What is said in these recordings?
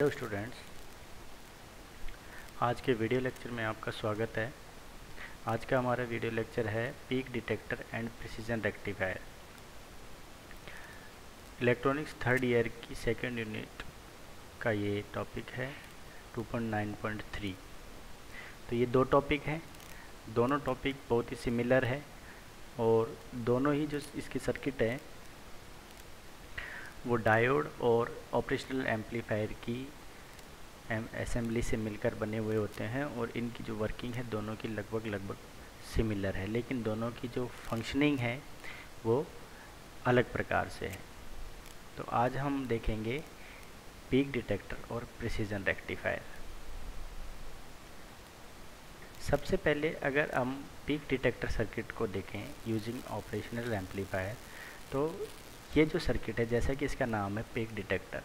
Hello students आज के video lecture में आपका स्वागत है। आज का हमारा वीडियो लेक्चर है peak detector and precision rectifier electronics third year की सेकेंड यूनिट का ये टॉपिक है 2.9.3 तो ये दो टॉपिक हैं। दोनों टॉपिक बहुत ही सिमिलर है और दोनों ही जो इसकी सर्किट है वो डायोड और ऑपरेशनल एम्पलीफायर की असेंबली से मिलकर बने हुए होते हैं और इनकी जो वर्किंग है दोनों की लगभग लगभग सिमिलर है। लेकिन दोनों की जो फंक्शनिंग है वो अलग प्रकार से है। तो आज हम देखेंगे पीक डिटेक्टर और प्रिसीजन रेक्टिफायर सबसे पहले अगर हम पीक डिटेक्टर सर्किट को देखें यूजिंग ऑपरेशनल एम्पलीफायर तो ये जो सर्किट है, जैसा कि इसका नाम है पीक डिटेक्टर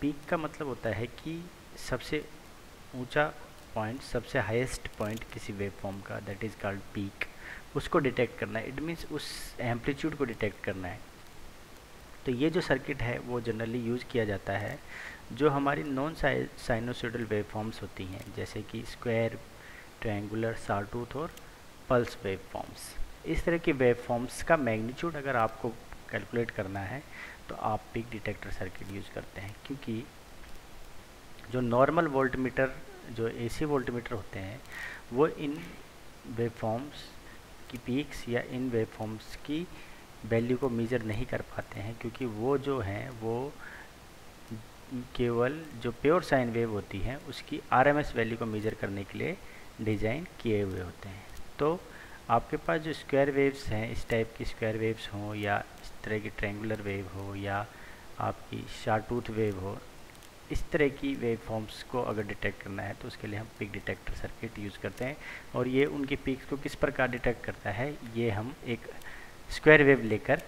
पीक का मतलब होता है कि सबसे ऊँचा पॉइंट सबसे हाईएस्ट पॉइंट किसी वेव फॉर्म का दैट इज़ कॉल्ड पीक उसको डिटेक्ट करना है। इट मीन्स उस एम्पलीट्यूड को डिटेक्ट करना है। तो ये जो सर्किट है, वो जनरली यूज़ किया जाता है, जो हमारी नॉन साइनोसोडल वेव फॉर्म्स होती हैं, जैसे कि स्क्वायर ट्रायंगुलर सारटूथ और पल्स वेव फॉर्म्स इस तरह की वेव फॉर्म्स का मैग्नीट्यूड अगर आपको कैलकुलेट करना है तो आप पिक डिटेक्टर सर्किट यूज़ करते हैं, क्योंकि जो नॉर्मल वोल्टमीटर जो एसी वोल्टमीटर होते हैं, वो इन वेवफॉर्म्स की पीक्स या इन वेवफॉर्म्स की वैल्यू को मेजर नहीं कर पाते हैं, क्योंकि वो जो हैं, वो केवल जो प्योर साइन वेव होती हैं, उसकी आरएमएस वैल्यू को मेजर करने के लिए डिज़ाइन किए हुए होते हैं। तो आपके पास जो स्क्वायर वेव्स हैं, इस टाइप की स्क्वायर वेव्स हों या तरह की ट्रेंगुलर वेव हो या आपकी शार्टूथ वेव हो, इस तरह की वेव फॉर्म्स को अगर डिटेक्ट करना है तो उसके लिए हम पिक डिटेक्टर सर्किट यूज़ करते हैं। और ये उनकी पिक्स को किस प्रकार डिटेक्ट करता है, ये हम एक स्क्वायर वेव लेकर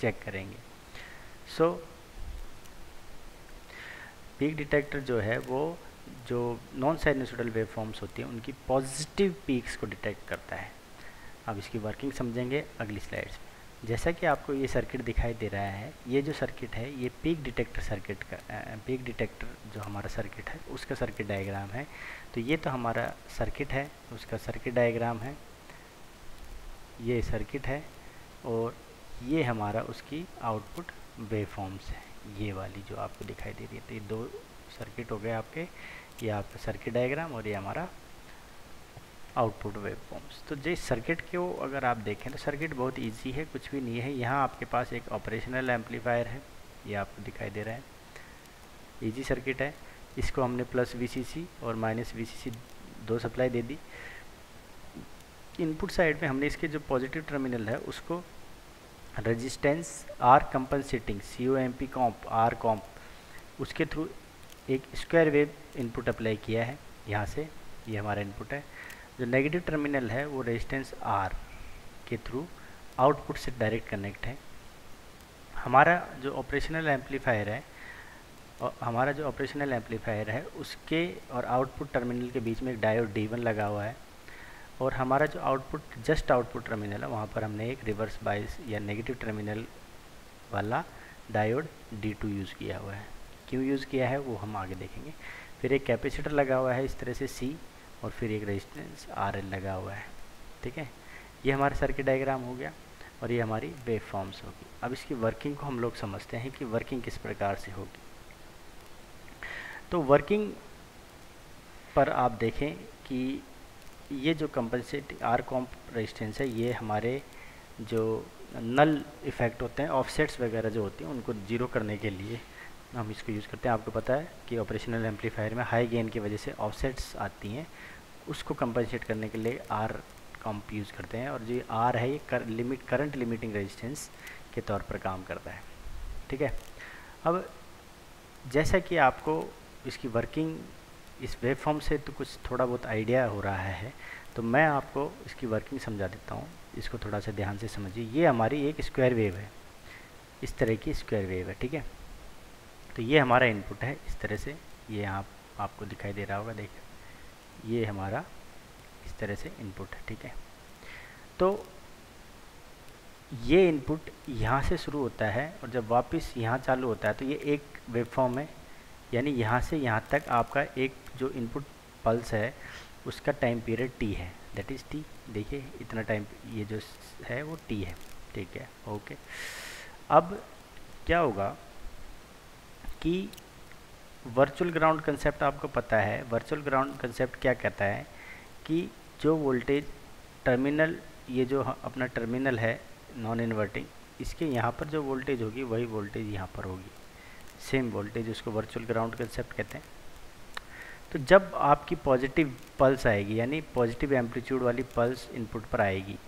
चेक करेंगे। सो पिक डिटेक्टर जो है, वो जो नॉन साइनोसोडल वेव फॉर्म्स होती हैं, उनकी पॉजिटिव पीक्स को डिटेक्ट करता है। अब इसकी वर्किंग समझेंगे, अगली स्लाइड्स जैसा कि आपको ये सर्किट दिखाई दे रहा है, ये जो सर्किट है, ये पीक डिटेक्टर सर्किट का पीक डिटेक्टर जो हमारा सर्किट है, उसका सर्किट डायग्राम है। तो ये तो हमारा सर्किट है, उसका सर्किट डायग्राम है, ये सर्किट है और ये हमारा उसकी आउटपुट वेव फॉर्म्स है। ये वाली जो आपको दिखाई दे रही है तो ये दो सर्किट हो गए आपके, ये आपका सर्किट डायग्राम और ये हमारा आउटपुट वेव फॉर्म्स तो जिस सर्किट को अगर आप देखें तो सर्किट बहुत इजी है, कुछ भी नहीं है। यहाँ आपके पास एक ऑपरेशनल एम्पलीफायर है, ये आपको दिखाई दे रहा है। इजी सर्किट है। इसको हमने प्लस वीसीसी और माइनस वीसीसी दो सप्लाई दे दी। इनपुट साइड में हमने इसके जो पॉजिटिव टर्मिनल है, उसको resistance R compensating C O M P comp R comp उसके थ्रू एक स्क्वायर वेव इनपुट अप्लाई किया है। यहाँ से ये यह हमारा इनपुट है। जो नेगेटिव टर्मिनल है, वो रेजिस्टेंस आर के थ्रू आउटपुट से डायरेक्ट कनेक्ट है। हमारा जो ऑपरेशनल एम्पलीफायर है और हमारा जो ऑपरेशनल एम्पलीफायर है, उसके और आउटपुट टर्मिनल के बीच में एक डायोड डी वन लगा हुआ है और हमारा जो आउटपुट जस्ट आउटपुट टर्मिनल है, वहाँ पर हमने एक रिवर्स बाइस या नेगेटिव टर्मिनल वाला डायोड डी टू यूज़ किया हुआ है। क्यों यूज़ किया है, वो हम आगे देखेंगे। फिर एक कैपेसिटर लगा हुआ है, इस तरह से सी और फिर एक रेजिस्टेंस आर लगा हुआ है, ठीक है? ये हमारा सर्किट डायग्राम हो गया और ये हमारी वेव फॉर्म्स होगी। अब इसकी वर्किंग को हम लोग समझते हैं कि वर्किंग किस प्रकार से होगी। तो वर्किंग पर आप देखें कि ये जो कंपनसेट आर कॉम्प रेजिस्टेंस है, ये हमारे जो नल इफ़ेक्ट होते हैं ऑफसेट्स वगैरह जो होती हैं, उनको ज़ीरो करने के लिए हम इसको यूज़ करते हैं। आपको पता है कि ऑपरेशनल एम्पलीफायर में हाई गेन की वजह से ऑफसेट्स आती हैं। उसको कंपनसेट करने के लिए आर कॉम्प यूज़ करते हैं और जो आर है ये कर, लिमिट करंट लिमिटिंग रेजिस्टेंस के तौर पर काम करता है। ठीक है? अब जैसा कि आपको इसकी वर्किंग इस वेब फॉर्म से तो कुछ थोड़ा बहुत आइडिया हो रहा है तो मैं आपको इसकी वर्किंग समझा देता हूँ। इसको थोड़ा सा ध्यान से समझिए। ये हमारी एक स्क्वायर वेव है। इस तरह की स्क्वायर वेव है। ठीक है? तो ये हमारा इनपुट है, इस तरह से ये यहाँ आपको दिखाई दे रहा होगा, देखिए। ये हमारा इस तरह से इनपुट है, ठीक है। तो ये इनपुट यहाँ से शुरू होता है और जब वापस यहाँ चालू होता है तो ये एक वेव फॉर्म है। यानी यहाँ से यहाँ तक आपका एक जो इनपुट पल्स है, उसका टाइम पीरियड टी है। दैट इज़ टी देखिए, इतना टाइम ये जो है वो टी है। ठीक है ओके अब क्या होगा? कि वर्चुअल ग्राउंड कंसेप्ट आपको पता है वर्चुअल ग्राउंड कंसेप्ट क्या कहता है कि जो वोल्टेज टर्मिनल ये जो अपना टर्मिनल है नॉन इन्वर्टिंग इसके यहाँ पर जो वोल्टेज होगी, वही वोल्टेज यहाँ पर होगी। सेम वोल्टेज उसको वर्चुअल ग्राउंड कंसेप्ट कहते हैं। तो जब आपकी पॉजिटिव पल्स आएगी, यानी पॉजिटिव एम्पलीट्यूड वाली पल्स इनपुट पर आएगी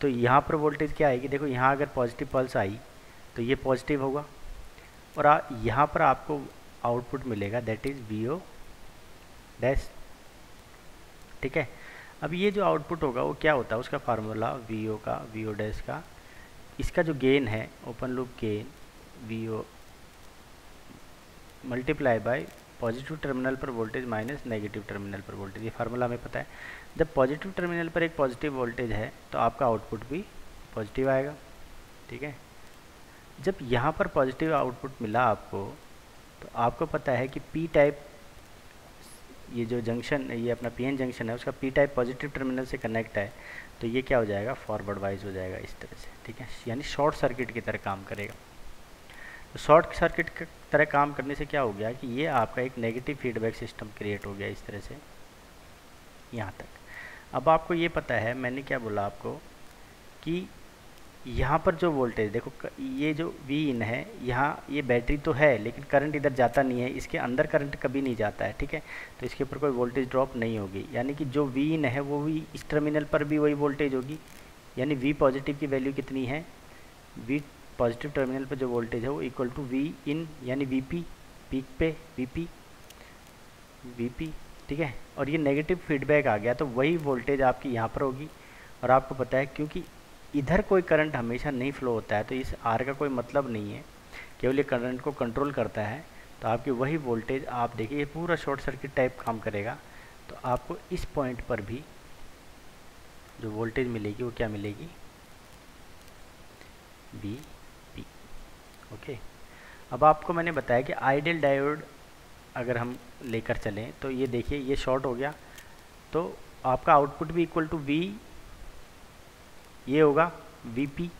तो यहाँ पर वोल्टेज क्या आएगी? देखो, यहाँ अगर पॉजिटिव पल्स आई तो ये पॉजिटिव होगा। और यहाँ पर आपको आउटपुट मिलेगा that is V O dash ठीक है? अब ये जो आउटपुट होगा, वो क्या होता है? उसका फार्मूला वी ओ का वी ओ डैश का, इसका जो गेन है open loop gain V O multiply by positive terminal पर वोल्टेज माइनस नेगेटिव टर्मिनल पर वोल्टेज ये फार्मूला हमें पता है। जब पॉजिटिव टर्मिनल पर एक पॉजिटिव वोल्टेज है तो आपका आउटपुट भी पॉजिटिव आएगा, ठीक है? जब यहाँ पर पॉजिटिव आउटपुट मिला आपको तो आपको पता है कि पी टाइप ये जो जंक्शन ये अपना पीएन जंक्शन है, उसका पी टाइप पॉजिटिव टर्मिनल से कनेक्ट है तो ये क्या हो जाएगा? फॉरवर्ड वाइज हो जाएगा इस तरह से, ठीक है? यानी शॉर्ट सर्किट की तरह काम करेगा। तो शॉर्ट सर्किट की तरह काम करने से क्या हो गया कि ये आपका एक नेगेटिव फीडबैक सिस्टम क्रिएट हो गया इस तरह से, यहाँ तक। अब आपको ये पता है, मैंने क्या बोला आपको कि यहाँ पर जो वोल्टेज देखो ये जो वी इन है, यहाँ ये बैटरी तो है, लेकिन करंट इधर जाता नहीं है, इसके अंदर करंट कभी नहीं जाता है, ठीक है? तो इसके ऊपर कोई वोल्टेज ड्रॉप नहीं होगी। यानी कि जो वी इन है, वो भी इस टर्मिनल पर भी वही वोल्टेज होगी। यानी वी पॉजिटिव की वैल्यू कितनी है? वी पॉजिटिव टर्मिनल पर जो वोल्टेज है, वो इक्वल टू वी इन यानी वी पी पीक पे वी पी वी पी ठीक है? और ये नेगेटिव फीडबैक आ गया तो वही वोल्टेज आपकी यहाँ पर होगी। और आपको पता है, क्योंकि इधर कोई करंट हमेशा नहीं फ्लो होता है तो इस आर का कोई मतलब नहीं है। केवल ये करंट को कंट्रोल करता है। तो आपकी वही वोल्टेज आप देखिए पूरा शॉर्ट सर्किट टाइप काम करेगा। तो आपको इस पॉइंट पर भी जो वोल्टेज मिलेगी, वो क्या मिलेगी? बी पी ओके अब आपको मैंने बताया कि आइडियल डायोड अगर हम लेकर चलें तो ये देखिए, ये शॉर्ट हो गया। तो आपका आउटपुट भी इक्वल टू वी ये होगा वीपी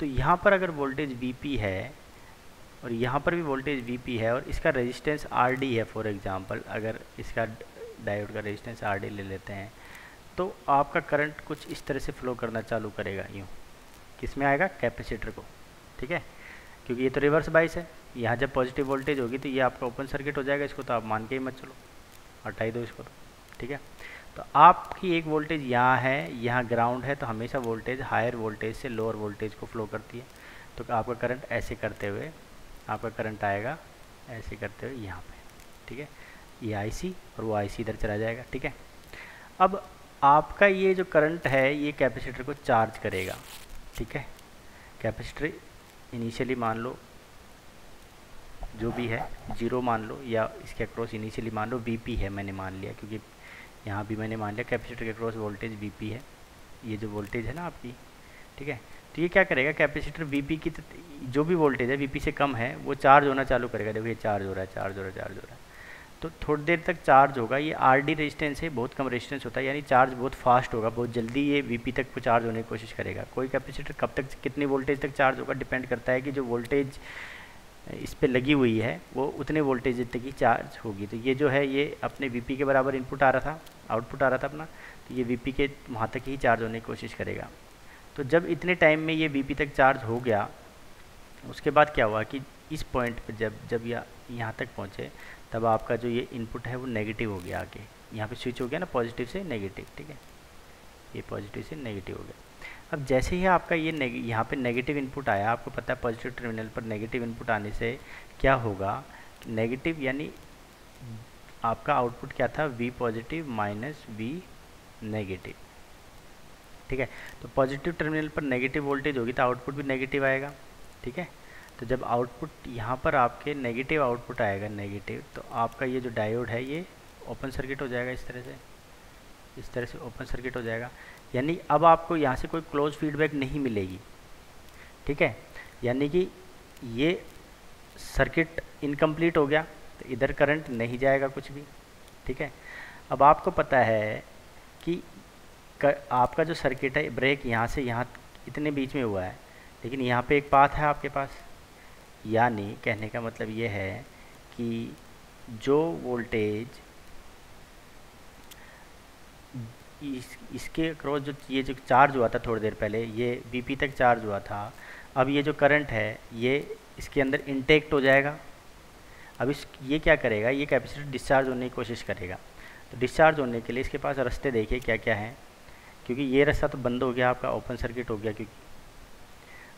तो यहाँ पर अगर वोल्टेज वीपी है, और यहाँ पर भी वोल्टेज वीपी है, और इसका रेजिस्टेंस आरडी है फॉर एग्ज़ाम्पल अगर इसका डायोड का रेजिस्टेंस आरडी ले लेते हैं तो आपका करंट कुछ इस तरह से फ्लो करना चालू करेगा, यूँ। किसमें आएगा? कैपेसिटर को। ठीक है? क्योंकि ये तो रिवर्स बाइस है। यहाँ जब पॉजिटिव वोल्टेज होगी तो ये आपका ओपन सर्किट हो जाएगा, इसको तो आप मान के ही मत चलो। हटाई दो इसको तो। ठीक है? तो आपकी एक वोल्टेज यहाँ है, यहाँ ग्राउंड है तो हमेशा वोल्टेज हायर वोल्टेज से लोअर वोल्टेज को फ्लो करती है। तो आपका करंट ऐसे करते हुए, आपका करंट आएगा, ऐसे करते हुए यहाँ पे, ठीक है? ये आईसी और वो आईसी इधर चला जाएगा, ठीक है? अब आपका ये जो करंट है, ये कैपेसिटर को चार्ज करेगा, ठीक है? कैपेसिटर इनिशियली मान लो, जो भी है ज़ीरो मान लो, या इसके अक्रॉस इनिशियली मान लो वीपी है, मैंने मान लिया, क्योंकि यहाँ भी मैंने मान लिया कैपेसिटर के क्रॉस वोल्टेज वी है। ये जो वोल्टेज है ना आपकी, ठीक है? तो ये क्या करेगा? कैपेसिटर वी की जो भी वोल्टेज है वी से कम है, वो चार्ज होना चालू करेगा। देखो ये चार्ज हो रहा है चार्ज हो रहा है चार्ज हो रहा है। तो थोड़ी देर तक चार्ज होगा। ये आर डी रेजिस्टेंस है, बहुत कम रेजिस्टेंस होता है, यानी चार्ज बहुत फास्ट होगा, बहुत जल्दी ये वीपी तक चार्ज होने की कोशिश करेगा। कोई कैपेसिटर कब तक, कितनी वोल्टेज तक चार्ज होगा डिपेंड करता है कि जो वोल्टेज इस पर लगी हुई है, वो उतने वोल्टेज तक ही चार्ज होगी। तो ये जो है, ये अपने वीपी के बराबर इनपुट आ रहा था आउटपुट आ रहा था अपना तो ये वीपी के वहाँ तक ही चार्ज होने की कोशिश करेगा। तो जब इतने टाइम में ये वी तक चार्ज हो गया, उसके बाद क्या हुआ कि इस पॉइंट पर जब जब या, यहाँ तक पहुँचे, तब आपका जो ये इनपुट है, वो नेगेटिव हो गया आगे। यहाँ पे स्विच हो गया ना पॉजिटिव से नेगेटिव ठीक है? ये पॉजिटिव से नेगेटिव हो गया। अब जैसे ही आपका ये यहाँ पे नेगेटिव इनपुट आया, आपको पता है पॉजिटिव टर्मिनल पर नेगेटिव इनपुट आने से क्या होगा? नेगेटिव यानी आपका आउटपुट क्या था? V positive minus V negative ठीक है? तो पॉजिटिव टर्मिनल पर नेगेटिव वोल्टेज होगी तो आउटपुट भी नेगेटिव आएगा। ठीक है? तो जब आउटपुट यहाँ पर आपके नेगेटिव आउटपुट आएगा नेगेटिव तो आपका ये जो डायोड है, ये ओपन सर्किट हो जाएगा इस तरह से। इस तरह से ओपन सर्किट हो जाएगा। यानी अब आपको यहाँ से कोई क्लोज फीडबैक नहीं मिलेगी। ठीक है? यानी कि ये सर्किट इनकम्प्लीट हो गया तो इधर करंट नहीं जाएगा कुछ भी। ठीक है? अब आपको पता है कि कर, आपका जो सर्किट है ब्रेक यहाँ से यहाँ इतने बीच में हुआ है लेकिन यहाँ पे एक पाथ है आपके पास। यानी कहने का मतलब ये है कि जो वोल्टेज इस, इसके क्रॉस जो, ये जो चार्ज हुआ था थोड़ी देर पहले, ये वीपी तक चार्ज हुआ था, अब ये जो करंट है, ये इसके अंदर इंटेक्ट हो जाएगा। अब इस, ये क्या करेगा? ये कैपेसिटर डिस्चार्ज होने की कोशिश करेगा। तो डिस्चार्ज होने के लिए इसके पास रास्ते देखिए क्या क्या हैं। क्योंकि ये रास्ता तो बंद हो गया, आपका ओपन सर्किट हो गया क्योंकि।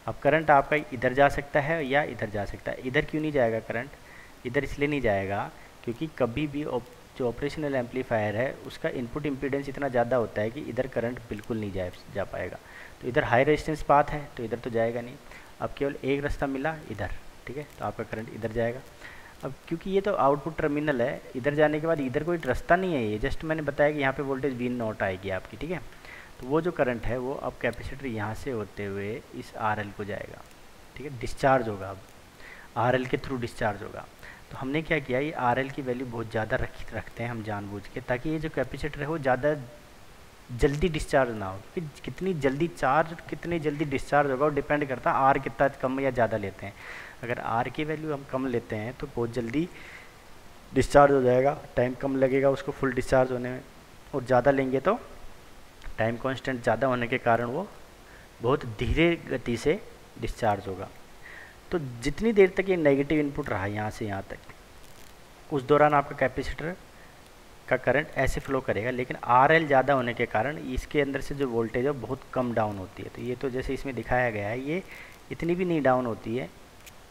अब करंट आपका इधर जा सकता है या इधर जा सकता है। इधर क्यों नहीं जाएगा करंट? इधर इसलिए नहीं जाएगा क्योंकि कभी भी जो ऑपरेशनल एम्पलीफायर है, उसका इनपुट इम्पीडेंस इतना ज़्यादा होता है कि इधर करंट बिल्कुल नहीं जा जा पाएगा। तो इधर हाई रेजिस्टेंस पाथ है तो इधर तो जाएगा नहीं। अब केवल एक रास्ता मिला, इधर, ठीक है? तो आपका करंट इधर जाएगा। अब क्योंकि ये तो आउटपुट टर्मिनल है, इधर जाने के बाद इधर कोई रास्ता नहीं है ये। जस्ट मैंने बताया कि यहाँ पे वोल्टेज वी नॉट आएगी आपकी, ठीक है? तो वो जो करंट है, वो अब कैपेसिटर यहाँ से होते हुए इस आरएल को जाएगा, ठीक है? डिस्चार्ज होगा अब। आरएल के थ्रू डिस्चार्ज होगा। तो हमने क्या किया, ये आरएल की वैल्यू बहुत ज़्यादा रख, रखते हैं हम जानबूझ के, ताकि ये जो कैपेसिटर है वो ज़्यादा जल्दी डिस्चार्ज ना हो, क्योंकि कितनी जल्दी चार्ज कितनी जल्दी डिस्चार्ज होगा वो डिपेंड करता है आर कितना कम या ज़्यादा लेते हैं। अगर आर की वैल्यू हम कम लेते हैं तो बहुत जल्दी डिस्चार्ज हो जाएगा टाइम कम लगेगा उसको फुल डिस्चार्ज होने में, और ज़्यादा लेंगे तो टाइम कांस्टेंट ज़्यादा होने के कारण वो बहुत धीरे गति से डिस्चार्ज होगा। तो जितनी देर तक ये नेगेटिव इनपुट रहा यहाँ से यहाँ तक, उस दौरान आपका कैपेसिटर का करंट ऐसे फ्लो करेगा, लेकिन आर एल ज़्यादा होने के कारण इसके अंदर से जो वोल्टेज है बहुत कम डाउन होती है। तो ये तो जैसे इसमें दिखाया गया है, ये इतनी भी नहीं डाउन होती है,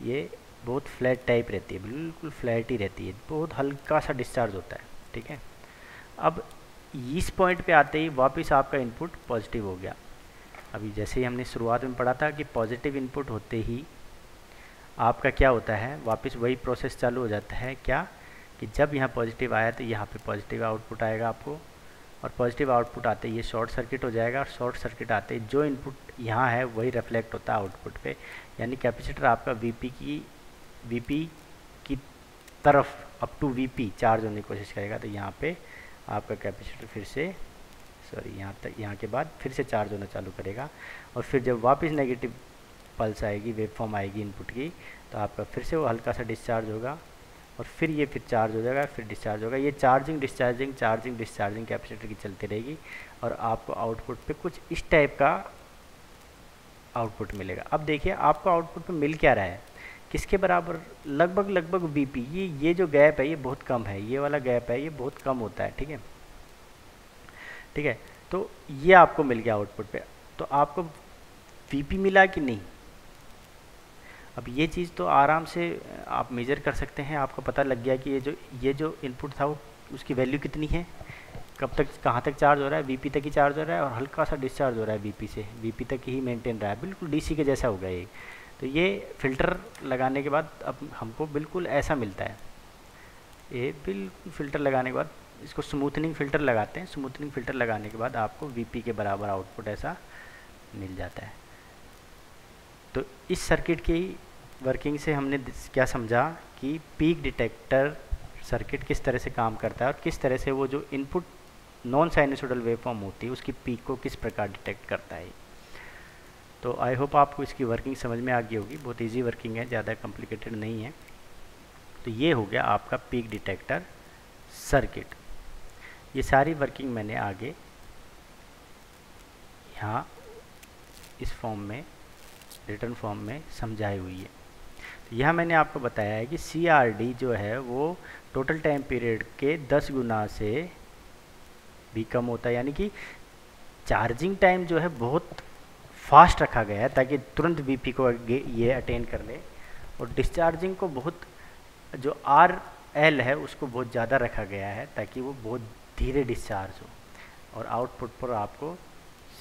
ये बहुत फ्लैट टाइप रहती है, बिल्कुल फ्लैट ही रहती है, बहुत हल्का सा डिस्चार्ज होता है, ठीक है? अब इस पॉइंट पे आते ही वापस आपका इनपुट पॉजिटिव हो गया। अभी जैसे ही हमने शुरुआत में पढ़ा था कि पॉजिटिव इनपुट होते ही आपका क्या होता है, वापस वही प्रोसेस चालू हो जाता है क्या? कि जब यहाँ पॉजिटिव आया तो यहाँ पे पॉजिटिव आउटपुट आएगा आपको और पॉजिटिव आउटपुट आते ये शॉर्ट सर्किट हो जाएगा और शॉर्ट सर्किट आते जो इनपुट यहाँ है वही रिफ्लेक्ट होता है आउटपुट पे। यानी कैपेसिटर आपका वीपी की वीपी की तरफ़ अप टू वीपी चार्ज होने की कोशिश करेगा तो यहाँ पे आपका कैपेसिटर फिर से सॉरी यहाँ तक, यहाँ के बाद फिर से चार्ज होना चालू करेगा। और फिर जब वापस नेगेटिव पल्स आएगी वेव फॉर्म आएगी इनपुट की तो आपका फिर से वो हल्का सा डिस्चार्ज होगा और फिर ये फिर चार्ज हो जाएगा, फिर डिस्चार्ज होगा। ये charging discharging charging discharging capacitor की चलती रहेगी और आपको आउटपुट पे कुछ इस टाइप का आउटपुट मिलेगा। अब देखिए, आपको आउटपुट पे मिल क्या रहा है? किसके बराबर? लगभग लगभग बीपी ये ये जो गैप है, ये बहुत कम है। ये वाला गैप है, ये बहुत कम होता है, ठीक है? ठीक है? तो ये आपको मिल गया आउटपुट पे। तो आपको वीपी मिला कि नहीं? अब ये चीज़ तो आराम से आप मेजर कर सकते हैं। आपको पता लग गया कि ये जो ये जो इनपुट था, वो उसकी वैल्यू कितनी है? कब तक, कहाँ तक चार्ज हो रहा है? वीपी तक ही चार्ज हो रहा है और हल्का सा डिस्चार्ज हो रहा है वीपी से। वीपी तक ही मेंटेन रहा है। बिल्कुल डीसी के जैसा होगा ये। तो ये फ़िल्टर लगाने के बाद अब हमको बिल्कुल ऐसा मिलता है। ये बिल्कुल फ़िल्टर लगाने के बाद, इसको स्मूथनिंग फ़िल्टर लगाते हैं। स्मूथनिंग फ़िल्टर लगाने के बाद आपको वीपी के बराबर आउटपुट ऐसा मिल जाता है। तो इस सर्किट की वर्किंग से हमने क्या समझा कि पीक डिटेक्टर सर्किट किस तरह से काम करता है और किस तरह से वो जो इनपुट नॉन साइनोसोडल वेवफॉर्म होती है, उसकी पीक को किस प्रकार डिटेक्ट करता है। तो आई होप आपको इसकी वर्किंग समझ में आ गई होगी। बहुत इजी वर्किंग है, ज़्यादा कॉम्प्लिकेटेड नहीं है। तो ये हो गया आपका पीक डिटेक्टर सर्किट। ये सारी वर्किंग मैंने आगे यहाँ इस फॉर्म में रिटर्न फॉर्म में समझाई हुई है। तो यह मैंने आपको बताया है कि सीआरडी जो है वो टोटल टाइम पीरियड के 10 गुना से भी कम होता है, यानी कि चार्जिंग टाइम जो है बहुत फास्ट रखा गया है ताकि तुरंत बीपी को ये अटेन कर ले। और डिस्चार्जिंग को बहुत, जो आर एल है उसको बहुत ज़्यादा रखा गया है ताकि वो बहुत धीरे डिस्चार्ज हो। और आउटपुट पर आपको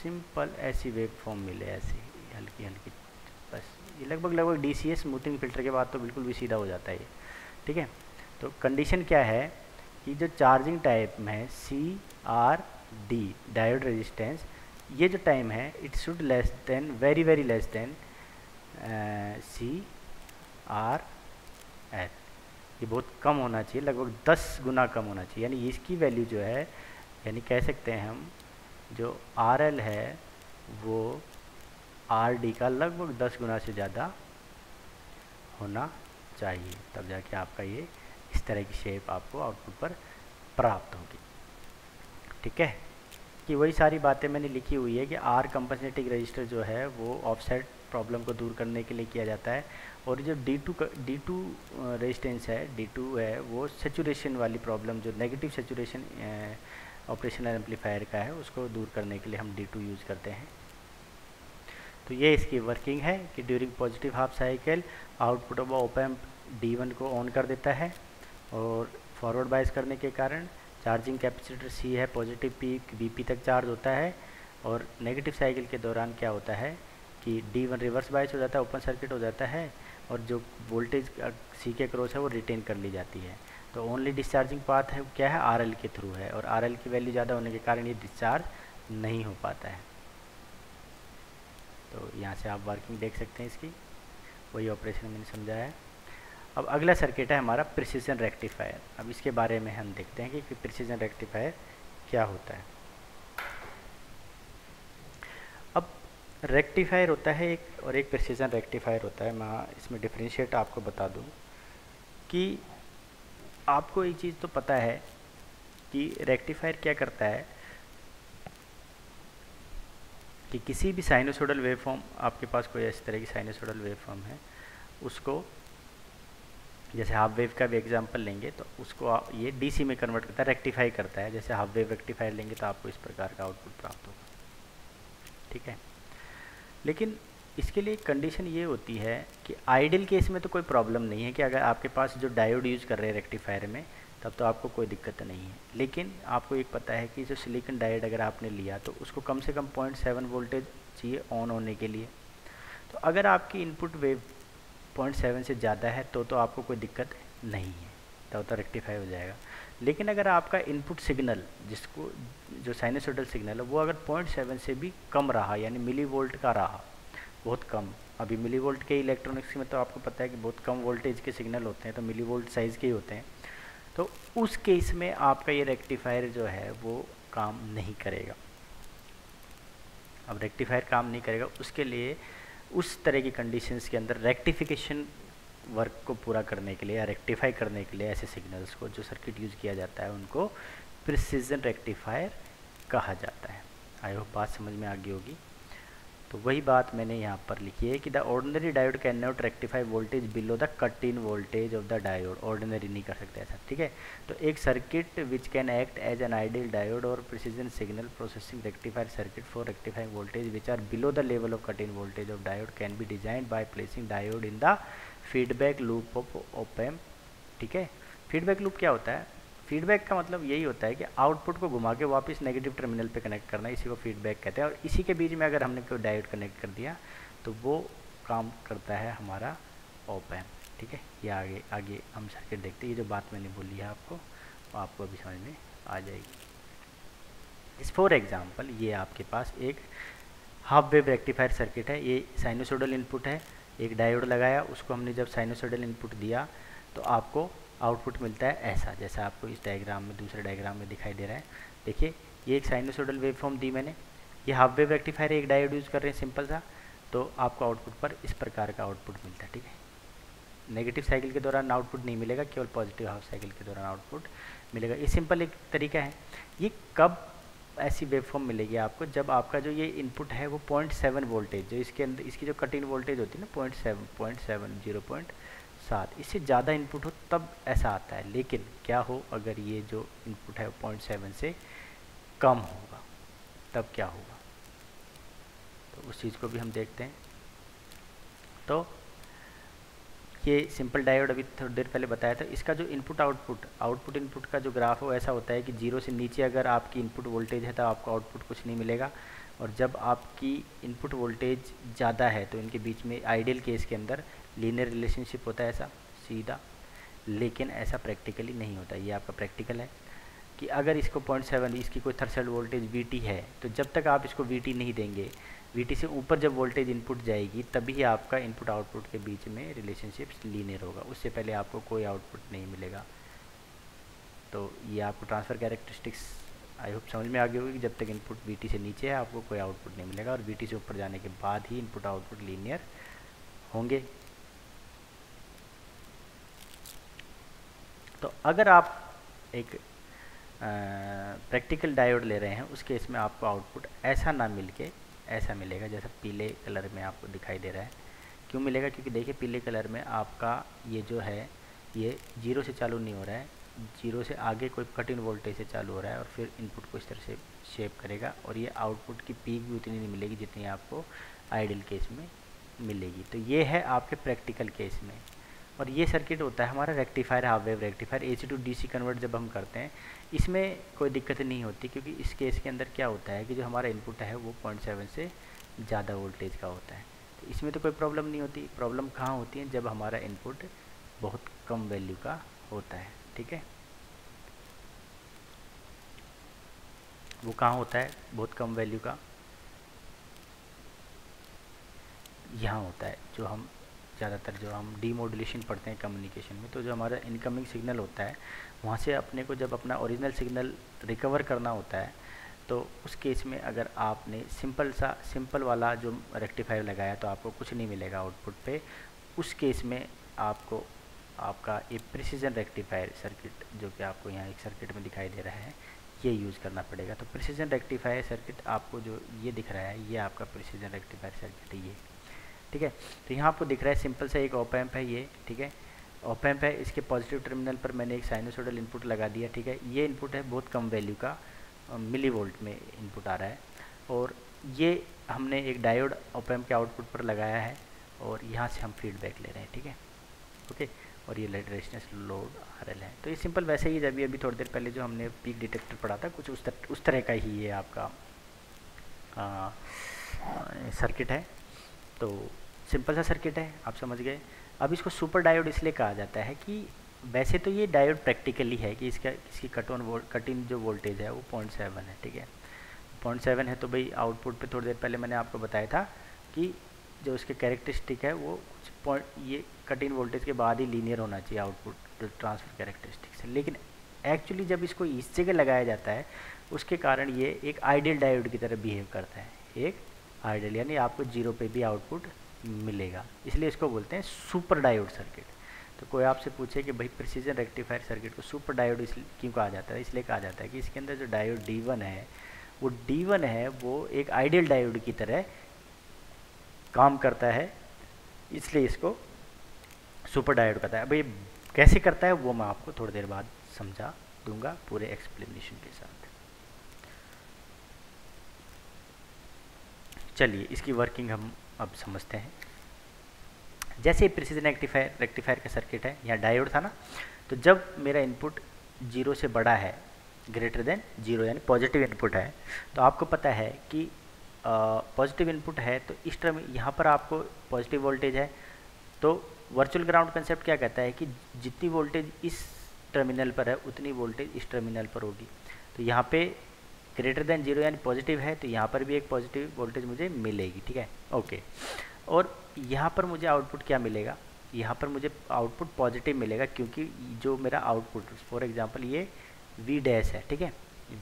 सिंपल ऐसी वेव फॉर्म मिले ऐसी हल्की हल्की ये लगभग लगभग डी सी स्मूथिंग फ़िल्टर के बाद तो बिल्कुल भी सीधा हो जाता है ये। ठीक है? तो कंडीशन क्या है कि जो चार्जिंग टाइप में C R D diode resistance ये जो टाइम है it should less than very very less than C R L ये बहुत कम होना चाहिए, लगभग 10 गुना कम होना चाहिए। यानी इसकी वैल्यू जो है, यानी कह सकते हैं हम, जो आर एल है, वो आर डी का लगभग 10 गुना से ज़्यादा होना चाहिए। तब जाके आपका ये इस तरह की शेप आपको आउटपुट पर प्राप्त होगी। ठीक है? कि वही सारी बातें मैंने लिखी हुई है कि आर कंपनसेटिंग रजिस्टर जो है, वो ऑफसेट प्रॉब्लम को दूर करने के लिए किया जाता है। और जो D two D two resistance है डी टू है, वो सेचुरेशन वाली प्रॉब्लम जो नेगेटिव सेचुरेशन ऑपरेशनल एम्पलीफायर का है, उसको दूर करने के लिए हम डी टू यूज़ करते हैं। तो ये इसकी वर्किंग है कि during positive half cycle output of op-amp D one को ऑन कर देता है और फॉरवर्ड बाइस करने के कारण चार्जिंग कैपेसिटर सी है पॉजिटिव पीक वीपी तक चार्ज होता है और नेगेटिव साइकिल के दौरान क्या होता है कि डी वन रिवर्स बाइस हो जाता है ओपन सर्किट हो जाता है और जो वोल्टेज सी के क्रॉस है वो रिटेन कर ली जाती है। तो ओनली डिस्चार्जिंग पाथ है क्या है? RL के थ्रू है और RL की वैल्यू ज़्यादा होने के कारण ये डिस्चार्ज नहीं हो पाता है। तो यहाँ से आप वर्किंग देख सकते हैं इसकी। वही ऑपरेशन मैंने समझाया। है अब अगला सर्किट है हमारा प्रिसीजन रेक्टिफायर अब इसके बारे में हम देखते हैं कि प्रिसीजन रेक्टिफायर क्या होता है। अब रेक्टिफायर होता है एक और एक प्रिसीजन रेक्टिफायर होता है। मैं इसमें डिफ्रेंशिएट आपको बता दूँ कि आपको एक चीज़ तो पता है कि रेक्टिफायर क्या करता है? कि किसी भी साइनोसोडल वेवफॉर्म आपके पास कोई इस तरह की साइनोसोडल वेवफॉर्म है, उसको, जैसे हाफ़ वेव का भी एग्जांपल लेंगे तो उसको ये डीसी में कन्वर्ट करता है रेक्टिफाई करता है। जैसे हाफ़ वेव रेक्टिफायर लेंगे तो आपको इस प्रकार का आउटपुट प्राप्त होगा। ठीक है? लेकिन इसके लिए कंडीशन ये होती है कि आइडियल केस में तो कोई प्रॉब्लम नहीं है कि अगर आपके पास जो डायोड यूज़ कर रहे हैं रेक्टिफायर में तब तो आपको कोई दिक्कत नहीं है। लेकिन आपको एक पता है कि जो सिलिकन डायोड अगर आपने लिया तो उसको कम से कम पॉइंट सेवन वोल्टेज चाहिए ऑन होने के लिए। तो अगर आपकी इनपुट वेव पॉइंट सेवन से ज़्यादा है तो तो आपको कोई दिक्कत नहीं है। तब तो रेक्टिफाई हो जाएगा। लेकिन अगर आपका इनपुट सिग्नल जिसको, जो साइनोसोडल सिग्नल है, वो अगर पॉइंट सेवन से भी कम रहा, यानी मिली वोल्ट का रहा, बहुत कम। अभी मिली वोल्ट के इलेक्ट्रॉनिक्स में तो आपको पता है कि बहुत कम वोल्टेज के सिग्नल होते हैं तो मिली वोल्ट साइज़ के ही होते हैं। तो उस केस में आपका ये रेक्टिफायर जो है, वो काम नहीं करेगा। अब रेक्टिफायर काम नहीं करेगा, उसके लिए उस तरह की कंडीशंस के अंदर रेक्टिफिकेशन वर्क को पूरा करने के लिए या रेक्टिफाई करने के लिए ऐसे सिग्नल्स को जो सर्किट यूज़ किया जाता है, उनको प्रिसीजन रेक्टिफायर कहा जाता है। आई होप बात समझ में आ गई होगी। तो वही बात मैंने यहाँ पर लिखी है कि the ordinary diode can not rectify voltage below the cut in voltage of the diode ordinary नहीं कर सकते ऐसा, ठीक है? तो एक circuit which can act as an ideal diode और precision signal processing rectifier circuit for rectifying voltage which are below the level of cut in voltage of diode can be design by placing diode in the feedback loop of op-amp ठीक है? Feedback loop क्या होता है? Feedback का मतलब यही होता है कि आउटपुट को घुमा के वापस नेगेटिव टर्मिनल पे कनेक्ट करना, इसी को फीडबैक कहते हैं। और इसी के बीच में अगर हमने कोई डायोड कनेक्ट कर दिया तो वो काम करता है हमारा ओप एम ठीक है? ये आगे आगे हम सर्किट देखते हैं। ये जो बात मैंने बोली है आपको, वो आपको अभी समझ में आ जाएगी। इस फॉर एग्ज़ाम्पल ये आपके पास एक हाफ़ वेव रेक्टिफायर सर्किट है। ये साइनोसोडल इनपुट है। एक डायोड लगाया, उसको हमने जब साइनोसोडल इनपुट दिया तो आपको आउटपुट मिलता है ऐसा, जैसा आपको इस डायग्राम में, दूसरे डायग्राम में दिखाई दे रहा है। देखिए, ये एक साइनोसोडल वेव फॉर्म दी मैंने। ये हाफ़ वेव रेक्टिफायर एक डायोड यूज़ कर रहे हैं सिंपल सा। तो आपको आउटपुट पर इस प्रकार का आउटपुट मिलता है, ठीक है? नेगेटिव साइकिल के दौरान आउटपुट नहीं मिलेगा, केवल पॉजिटिव हाफ़ साइकिल के दौरान आउटपुट मिलेगा। ये सिंपल एक तरीका है। ये कब ऐसी वेव फॉर्म मिलेगी आपको? जब आपका जो ये इनपुट है, वो पॉइंट सेवन वोल्टेज जो इसके अंदर, इसकी जो कट इन वोल्टेज होती है ना point seven point seven zero point सात इससे ज़्यादा इनपुट हो, तब ऐसा आता है। लेकिन क्या हो, अगर ये जो इनपुट है पॉइंट सेवन से कम होगा, तब क्या होगा? तो उस चीज़ को भी हम देखते हैं। तो ये सिंपल डायोड अभी थोड़ी देर पहले बताया था। इसका जो इनपुट आउटपुट आउटपुट इनपुट का जो ग्राफ है वो ऐसा होता है कि ज़ीरो से नीचे अगर आपकी इनपुट वोल्टेज है तो आपको आउटपुट कुछ नहीं मिलेगा। और जब आपकी इनपुट वोल्टेज ज़्यादा है तो इनके बीच में आइडियल केस के अंदर लीनियर रिलेशनशिप होता है ऐसा, सीधा, लेकिन ऐसा प्रैक्टिकली नहीं होता। ये आपका प्रैक्टिकल है कि अगर इसको पॉइंट सेवन इसकी कोई थर्सल्ड वोल्टेज वी है तो जब तक आप इसको वी नहीं देंगे वी से ऊपर जब वोल्टेज इनपुट जाएगी, तभी आपका इनपुट आउटपुट के बीच में रिलेशनशिप लीनियर होगा। उससे पहले आपको कोई आउटपुट नहीं मिलेगा। तो ये आपको ट्रांसफ़र कैरेक्टरिस्टिक्स आई होप समझ में आ गई होगी। जब तक इनपुट VT से नीचे है, आपको कोई आउटपुट नहीं मिलेगा और VT से ऊपर जाने के बाद ही इनपुट आउटपुट लीनियर होंगे। तो अगर आप एक प्रैक्टिकल डायोड ले रहे हैं, उस केस में आपको आउटपुट ऐसा ना मिल के ऐसा मिलेगा जैसा पीले कलर में आपको दिखाई दे रहा है। क्यों मिलेगा? क्योंकि देखिए पीले कलर में आपका ये जो है, ये ज़ीरो से चालू नहीं हो रहा है। ज़ीरो से आगे कोई कटिंग वोल्टेज से चालू हो रहा है और फिर इनपुट को इस तरह से शेप करेगा और ये आउटपुट की पीक भी उतनी नहीं मिलेगी जितनी आपको आइडियल केस में मिलेगी। तो ये है आपके प्रैक्टिकल केस में। और ये सर्किट होता है हमारा rectifier half wave rectifier A C to D C convert जब हम करते हैं, इसमें कोई दिक्कत नहीं होती क्योंकि इस केस के अंदर क्या होता है कि जो हमारा इनपुट है वो पॉइंट सेवन से ज़्यादा वोल्टेज का होता है। तो इसमें तो कोई प्रॉब्लम नहीं होती। प्रॉब्लम कहाँ होती है? जब हमारा इनपुट बहुत कम वैल्यू का होता है, ठीक है? वो कहाँ होता है? बहुत कम वैल्यू का यहाँ होता है, जो हम ज़्यादातर जो हम डीमोडुलेशन पढ़ते हैं कम्युनिकेशन में तो जो हमारा इनकमिंग सिग्नल होता है, वहाँ से अपने को जब अपना ओरिजिनल सिग्नल रिकवर करना होता है तो उस केस में अगर आपने सिंपल सा सिंपल वाला जो रेक्टिफायर लगाया तो आपको कुछ नहीं मिलेगा आउटपुट पे। उस केस में आपको, आपका ये प्रिसीजन रेक्टिफायर सर्किट जो कि आपको यहाँ एक सर्किट में दिखाई दे रहा है, ये यूज़ करना पड़ेगा। तो प्रिसीजन रेक्टिफायर सर्किट आपको जो ये दिख रहा है, ये आपका प्रिसीजन रेक्टिफायर सर्किट है, ये। ठीक है? तो यहाँ आपको दिख रहा है सिंपल सा एक ओपैम्प है ये, ठीक है? ओपैम्प है, इसके पॉजिटिव टर्मिनल पर मैंने एक साइनोसोडल इनपुट लगा दिया, ठीक है? ये इनपुट है बहुत कम वैल्यू का मिली वोल्ट में इनपुट आ रहा है। और ये हमने एक डायोड ओपैम्प के आउटपुट पर लगाया है और यहाँ से हम फीडबैक ले रहे हैं, ठीक है? ओके और ये रेजिस्टेंस लोड आर एल है। तो ये सिंपल वैसे ही जब अभी थोड़ी देर पहले जो हमने पीक डिटेक्टर पढ़ा था, कुछ उस तरह उस तरह का ही ये आपका सर्किट है। तो सिंपल सा सर्किट है, आप समझ गए। अब इसको सुपर डायोड इसलिए कहा जाता है कि वैसे तो ये डायोड प्रैक्टिकली है कि इसका, इसकी कट ऑन कट इन जो वोल्टेज है वो पॉइंट सेवन है, ठीक है? पॉइंट सेवन है तो भाई आउटपुट पे थोड़ी देर पहले मैंने आपको बताया था कि जो इसके कैरेक्टरिस्टिक है वो कुछ पॉइंट, ये कट इन वोल्टेज के बाद ही लीनियर होना चाहिए आउटपुट ट्रांसफ़र कैरेक्टरिस्टिक से लेकिन एक्चुअली जब इसको इस जगह लगाया जाता है, उसके कारण ये एक आइडियल डायोड की तरह बिहेव करता है। एक आइडियल, यानी आपको ज़ीरो पे भी आउटपुट मिलेगा। इसलिए इसको बोलते हैं सुपर डायोड सर्किट। तो कोई आपसे पूछे कि भाई प्रिसीजन रेक्टिफायर सर्किट को सुपर डायोड इस क्यों कहा जाता है? इसलिए कहा जाता है कि इसके अंदर जो डायोड D1 है, वो D1 है, वो एक आइडियल डायोड की तरह काम करता है। इसलिए इसको सुपर डायोड कहता है। भाई कैसे करता है, वो मैं आपको थोड़ी देर बाद समझा दूँगा पूरे एक्सप्लेनेशन के साथ। चलिए, इसकी वर्किंग हम अब समझते हैं। जैसे प्रिसीजन रेक्टिफायर रेक्टिफायर का सर्किट है, यहाँ डायोड था ना तो जब मेरा इनपुट ज़ीरो से बड़ा है ग्रेटर देन ज़ीरो यानी पॉजिटिव इनपुट है तो आपको पता है कि पॉजिटिव इनपुट है तो इस टर्म यहाँ पर आपको पॉजिटिव वोल्टेज है। तो वर्चुअल ग्राउंड कंसेप्ट क्या कहता है कि जितनी वोल्टेज इस टर्मिनल पर है, उतनी वोल्टेज इस टर्मिनल पर होगी। तो यहाँ पे ग्रेटर देन ज़ीरो यानी पॉजिटिव है तो यहाँ पर भी एक पॉजिटिव वोल्टेज मुझे मिलेगी, ठीक है? ओके और यहाँ पर मुझे आउटपुट क्या मिलेगा? यहाँ पर मुझे आउटपुट पॉजिटिव मिलेगा, क्योंकि जो मेरा आउटपुट फॉर एग्जांपल ये वी डैश है, ठीक है?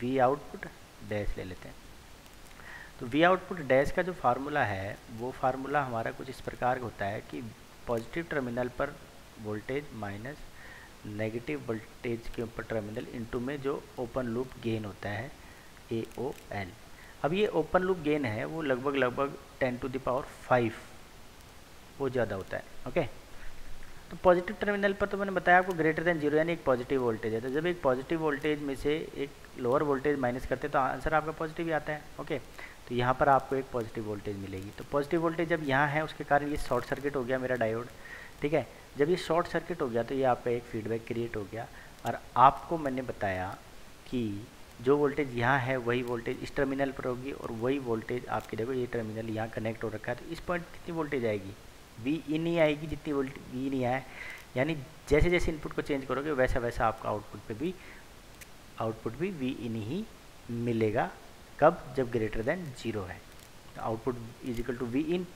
वी आउटपुट डैश ले लेते हैं। तो वी आउटपुट डैश का जो फार्मूला है, वो फार्मूला हमारा कुछ इस प्रकार होता है कि पॉजिटिव टर्मिनल पर वोल्टेज माइनस नेगेटिव वोल्टेज के ऊपर टर्मिनल इनटू में जो ओपन लूप गेन होता है ए ओ एन अब ये ओपन लूप गेन है, वो लगभग लगभग टेन टू दावर फाइव वो ज़्यादा होता है ओके तो पॉजिटिव टर्मिनल पर तो मैंने बताया आपको ग्रेटर देन ज़ीरो यानी एक पॉजिटिव वोल्टेज है तो जब एक पॉजिटिव वोल्टेज में से एक लोअर वोल्टेज माइनस करते हैं तो आंसर आपका पॉजिटिव ही आता है ओके तो यहाँ पर आपको एक पॉजिटिव वोल्टेज मिलेगी। तो पॉजिटिव वोल्टेज जब यहाँ है, उसके कारण ये शॉर्ट सर्किट हो गया मेरा डायोड ठीक है? जब ये शॉर्ट सर्किट हो गया तो ये आपका एक फीडबैक क्रिएट हो गया। और आपको मैंने बताया कि जो वोल्टेज यहाँ है, वही वोल्टेज इस टर्मिनल पर होगी और वही वोल्टेज आपके देखो ये टर्मिनल यहाँ कनेक्ट हो रखा है। तो इस पॉइंट कितनी वोल्टेज आएगी? वी इन ही आएगी जितनी वोल्टेज वी नहीं आए। यानी जैसे जैसे इनपुट को चेंज करोगे वैसा वैसा आपका आउटपुट पे भी आउटपुट भी वी इन ही मिलेगा। कब? जब ग्रेटर देन ज़ीरो है। तो output is equal to V in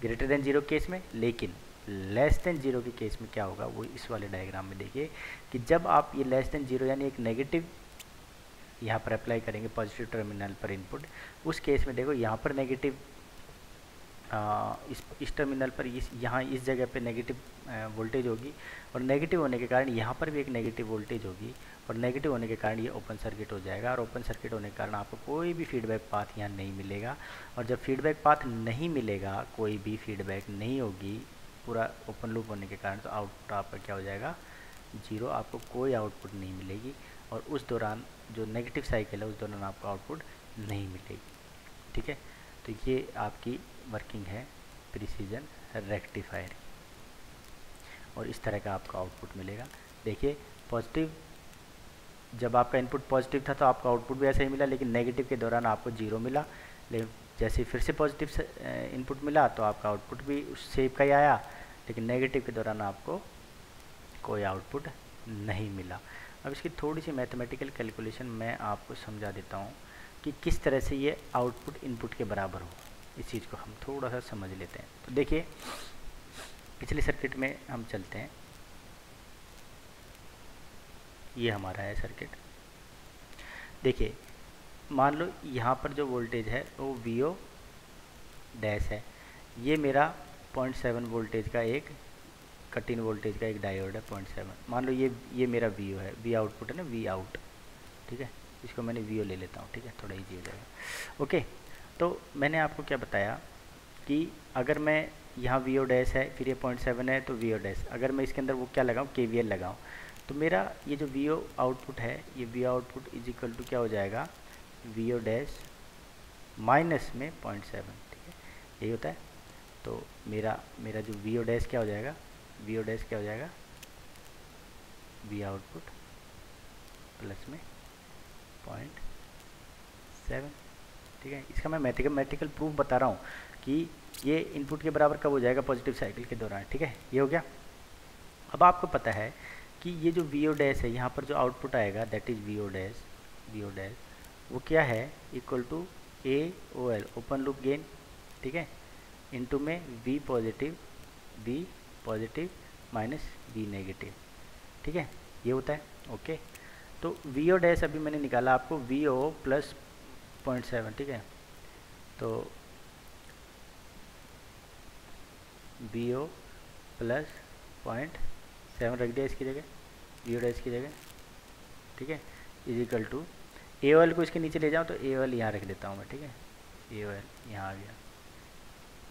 greater than zero case में, लेकिन लेस देन ज़ीरो के केस में क्या होगा? वो इस वाले डायग्राम में देखिए कि जब आप ये लेस देन ज़ीरो यानी एक नेगेटिव यहाँ पर अप्लाई करेंगे पॉजिटिव टर्मिनल पर इनपुट उस केस में देखो यहाँ पर नेगेटिव इस इस टर्मिनल पर इस, यहाँ इस जगह पे नेगेटिव वोल्टेज होगी और नेगेटिव होने के कारण यहाँ पर भी एक नेगेटिव वोल्टेज होगी और नेगेटिव होने के कारण ये ओपन सर्किट हो जाएगा और ओपन सर्किट होने के कारण आपको कोई भी फीडबैक पाथ यहाँ नहीं मिलेगा और जब फीडबैक पाथ नहीं मिलेगा, कोई भी फीडबैक नहीं होगी, पूरा ओपन लूप होने के कारण तो आउटपुट आपका क्या हो जाएगा? ज़ीरो आपको कोई आउटपुट नहीं मिलेगी। और उस दौरान जो नेगेटिव साइकिल है, उस दौरान आपको आउटपुट नहीं मिलेगी। ठीक है? तो ये आपकी वर्किंग है प्रिसीजन रेक्टिफायर और इस तरह का आपका आउटपुट मिलेगा। देखिए पॉजिटिव जब आपका इनपुट पॉजिटिव था तो आपका आउटपुट भी ऐसा ही मिला, लेकिन नेगेटिव के दौरान आपको ज़ीरो मिला। लेकिन जैसे फिर से पॉजिटिव इनपुट मिला तो आपका आउटपुट भी उस शेप का ही आया। लेकिन नेगेटिव के दौरान आपको कोई आउटपुट नहीं मिला। अब इसकी थोड़ी सी मैथमेटिकल कैलकुलेशन मैं आपको समझा देता हूँ कि किस तरह से ये आउटपुट इनपुट के बराबर हो। इस चीज़ को हम थोड़ा सा समझ लेते हैं। तो देखिए, पिछले सर्किट में हम चलते हैं। ये हमारा है सर्किट देखिए, मान लो यहाँ पर जो वोल्टेज है, वो वी ओ डैश है। ये मेरा पॉइंट सेवन वोल्टेज का एक कटिन वोल्टेज का एक डायोड है पॉइंट सेवन मान लो ये ये मेरा वी ओ है वी आउटपुट है ना वी आउट ठीक है? इसको मैंने वी ले लेता हूँ, ठीक है? थोड़ा ईजी हो जाएगा। ओके तो मैंने आपको क्या बताया कि अगर मैं यहाँ वी ओ डैश है, फिर ये पॉइंट सेवन है तो वी ओ डैश अगर मैं इसके अंदर वो क्या लगाऊँ? के वी एल लगाऊँ। तो मेरा ये जो वी ओ आउटपुट है, ये V output is equal to क्या हो जाएगा? वी ओ डैश माइनस में पॉइंट सेवन ठीक है? यही होता है। तो मेरा मेरा जो वी ओ डैश क्या हो जाएगा? वी ओ डैश क्या हो जाएगा? वी आउटपुट प्लस में पॉइंट सेवन ठीक है, इसका मैं मैथमेटिकल प्रूफ बता रहा हूँ कि ये इनपुट के बराबर कब हो जाएगा पॉजिटिव साइकिल के दौरान, ठीक है? ये हो गया। अब आपको पता है कि ये जो वी ओ डैश है, यहाँ पर जो आउटपुट आएगा that is V O dash V O dash वो क्या है? Equal to A O L open loop gain ठीक है? इनटू में V positive V positive minus V negative. ठीक है? ये होता है। ओके? तो वी ओ डैश अभी मैंने निकाला आपको V O plus point seven ठीक है? तो V O plus point seven रख दिया इसकी जगह। वी ओ डैश की जगह। ठीक है? Is equal to A L को इसके नीचे ले जाऊँ तो ए एल यहाँ रख देता हूँ मैं, ठीक है? ए एल यहाँ आ गया।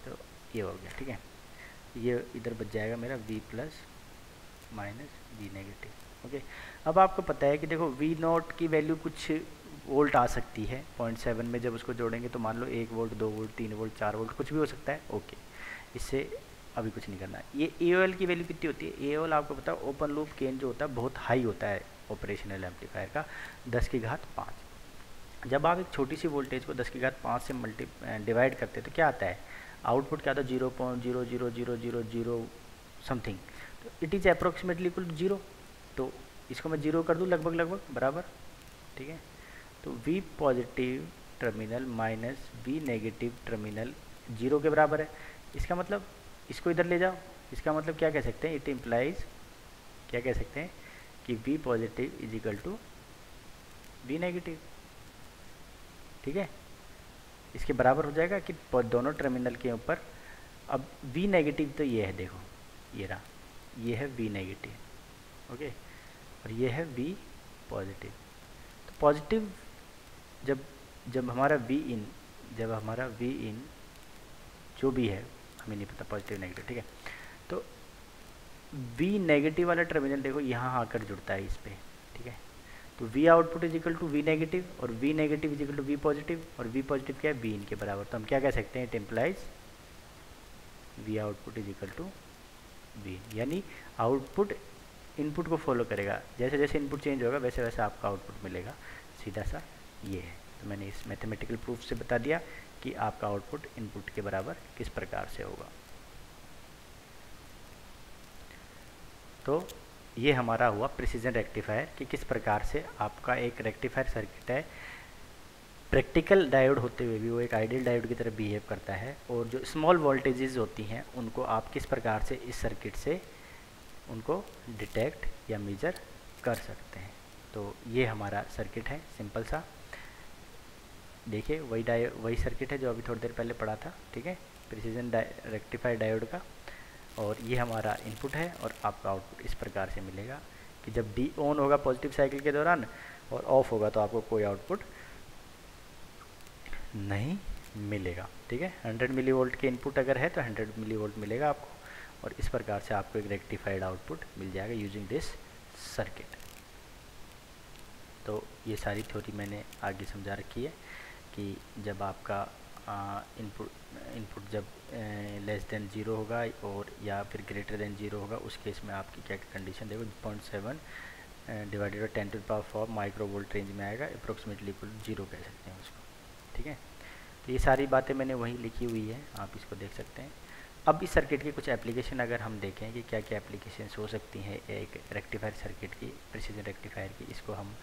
तो ये हो गया, ठीक है? ये इधर बच जाएगा मेरा V plus minus V negative okay अब आपको पता है कि देखो वी नोट की वैल्यू कुछ वोल्ट आ सकती है। पॉइंट सेवन में जब उसको जोड़ेंगे तो मान लो एक वोल्ट दो वोल्ट तीन वोल्ट चार वोल्ट कुछ भी हो सकता है ओके इससे अभी कुछ नहीं करना ये एओएल की वैल्यू कितनी होती है? एओएल आपको पता है ओपन लूप गेन जो होता है, बहुत हाई होता है ऑपरेशनल एम्पलीफायर का, दस की घात पाँच। जब आप एक छोटी सी वोल्टेज को दस की घात पाँच से मल्टी डिवाइड करते हैं तो क्या आता है? आउटपुट क्या था? Zero point zero zero zero zero zero something. तो it is approximately to zero तो इसको मैं ज़ीरो कर दूँ लगभग लगभग? बराबर? ठीक है? तो V positive terminal minus V negative terminal zero के बराबर है। इसका मतलब इसको इधर ले जाओ। इसका मतलब क्या कह सकते हैं? इट इम्प्लाइज क्या कह सकते हैं? कि V positive is equal to V negative ठीक है? इसके बराबर हो जाएगा कि दोनों टर्मिनल के ऊपर, अब वी नेगेटिव तो ये है, देखो, ये रहा। ये है वी नेगेटिव ओके और ये है वी पॉजिटिव तो पॉजिटिव जब जब हमारा वी इन जब हमारा वी इन जो भी है, हमें नहीं पता पॉजिटिव नेगेटिव ठीक है? तो वी नेगेटिव वाला टर्मिनल देखो, यहाँ आकर जुड़ता है इस पर तो V output is equal to V negative और V negative is equal to V positive और वी पॉजिटिव क्या है? वी इन के बराबर। तो हम क्या कह सकते हैं? It implies V output is equal to V यानी आउटपुट इनपुट को फॉलो करेगा। जैसे जैसे इनपुट चेंज होगा, वैसे वैसे आपका आउटपुट मिलेगा। सीधा सा ये है। तो मैंने इस मैथमेटिकल प्रूफ से बता दिया कि आपका आउटपुट इनपुट के बराबर किस प्रकार से होगा। तो ये हमारा हुआ प्रिसीजन रेक्टिफायर कि किस प्रकार से आपका एक रेक्टिफायर सर्किट है। प्रैक्टिकल डायोड होते हुए भी, वो एक आइडियल डायोड की तरह बिहेव करता है और जो स्मॉल वोल्टेजेस होती हैं, उनको आप किस प्रकार से इस सर्किट से उनको डिटेक्ट या मेजर कर सकते हैं। तो ये हमारा सर्किट है सिंपल सा। देखिए, वही डायो वही सर्किट है जो अभी थोड़ी देर पहले पढ़ा था, ठीक है? प्रिसीजन रेक्टिफाइड डायोड का। और ये हमारा इनपुट है और आपका आउटपुट इस प्रकार से मिलेगा कि जब डी ऑन होगा पॉजिटिव साइकिल के दौरान और ऑफ़ होगा तो आपको कोई आउटपुट नहीं मिलेगा, ठीक है? 100 मिली वोल्ट के इनपुट अगर है तो 100 मिली वोल्ट मिलेगा आपको और इस प्रकार से आपको एक रेक्टिफाइड आउटपुट मिल जाएगा यूजिंग दिस सर्किट तो ये सारी थ्योरी मैंने आगे समझा रखी है कि जब आपका इनपुट इनपुट जब लेस देन ज़ीरो होगा और या फिर ग्रेटर देन ज़ीरो होगा, उस केस में आपकी क्या कंडीशन देखो point seven divided ten to power four micro volt range में आएगा अप्रोक्सीमेटली ज़ीरो कह सकते हैं उसको, ठीक है? तो ये सारी बातें मैंने वहीं लिखी हुई है, आप इसको देख सकते हैं। अब इस सर्किट की कुछ एप्लीकेशन अगर हम देखें कि क्या क्या एप्लीकेशन हो सकती हैं, एक रेक्टिफायर सर्किट की प्रिसीजन रेक्टिफायर की, इसको हम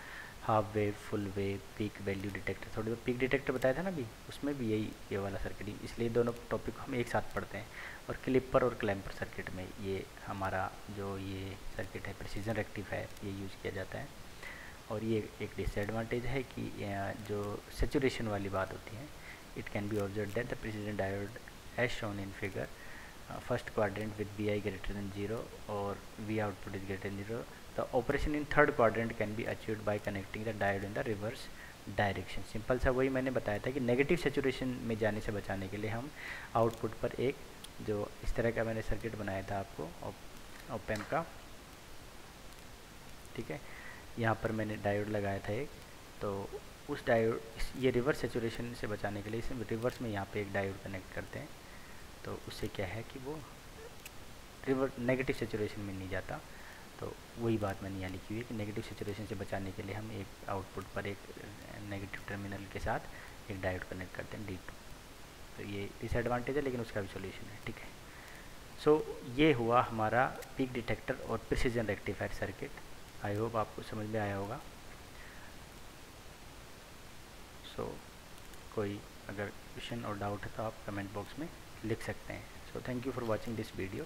half wave, full wave, peak value detector. थोड़ी बहुत पीक डिटेक्टर बताया था ना अभी? उसमें भी यही, ये वाला सर्किट इसलिए दोनों टॉपिक को हम एक साथ पढ़ते हैं। और क्लिपर और क्लैम्पर सर्किट में ये हमारा जो ये सर्किट है प्रिसीजन रेक्टिफायर ये यूज़ किया जाता है। और ये एक डिसएडवांटेज है कि जो सेचुरेशन वाली बात होती है it can be observe that the precision diode as shown in figure first quadrant with B I greater than zero और V output is greater zero The operation in third quadrant can be achieved by connecting the diode in the reverse direction simple सा वही मैंने बताया था कि negative saturation में जाने से बचाने के लिए हम आउटपुट पर एक जो इस तरह का मैंने सर्किट बनाया था आपको ओपेम का, ठीक है? यहाँ पर मैंने डायोड लगाया था एक। तो उस डायोड ये रिवर्स सेचुरेशन से बचाने के लिए इसे रिवर्स में यहाँ पे एक डायोड कनेक्ट करते हैं। तो उससे क्या है कि वो रिवर नेगेटिव सेचुरेशन में नहीं जाता। तो वही बात मैंने यहाँ लिखी हुई है कि नेगेटिव सिचुएशन से बचाने के लिए हम एक आउटपुट पर एक नेगेटिव टर्मिनल के साथ एक डायोड कनेक्ट करते हैं डी टू तो ये डिसएडवांटेज है लेकिन उसका भी सोल्यूशन है ठीक है? सो so, ये हुआ हमारा पीक डिटेक्टर और precision rectifier circuit I hope आपको समझ में आया होगा। सो so, कोई अगर क्वेश्चन और डाउट है तो आप कमेंट बॉक्स में लिख सकते हैं। So thank you for watching this video